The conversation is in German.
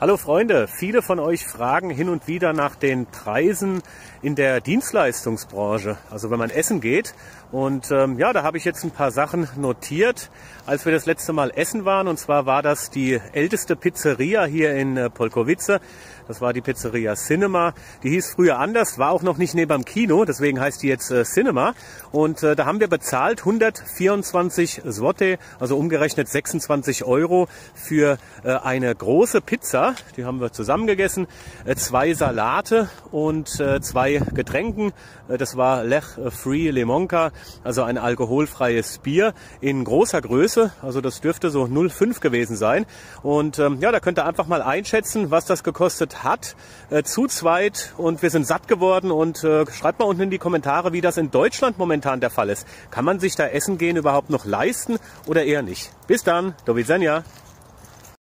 Hallo Freunde, viele von euch fragen hin und wieder nach den Preisen in der Dienstleistungsbranche, also wenn man essen geht. Und ähm, ja, da habe ich jetzt ein paar Sachen notiert, als wir das letzte Mal essen waren. Und zwar war das die älteste Pizzeria hier in äh, Polkowice. Das war die Pizzeria Cinema. Die hieß früher anders, war auch noch nicht neben dem Kino, deswegen heißt die jetzt äh, Cinema. Und äh, da haben wir bezahlt 124 Zloty, also umgerechnet 26 Euro für äh, eine große Pizza. Die haben wir zusammen gegessen. Äh, zwei Salate und äh, zwei Getränken. Äh, das war Lech Free Limonka, also ein alkoholfreies Bier in großer Größe. Also das dürfte so 0,5 gewesen sein. Und ähm, ja, da könnt ihr einfach mal einschätzen, was das gekostet hat, zu zweit und wir sind satt geworden und schreibt mal unten in die Kommentare, wie das in Deutschland momentan der Fall ist. Kann man sich da Essen gehen überhaupt noch leisten oder eher nicht? Bis dann, do widzenia.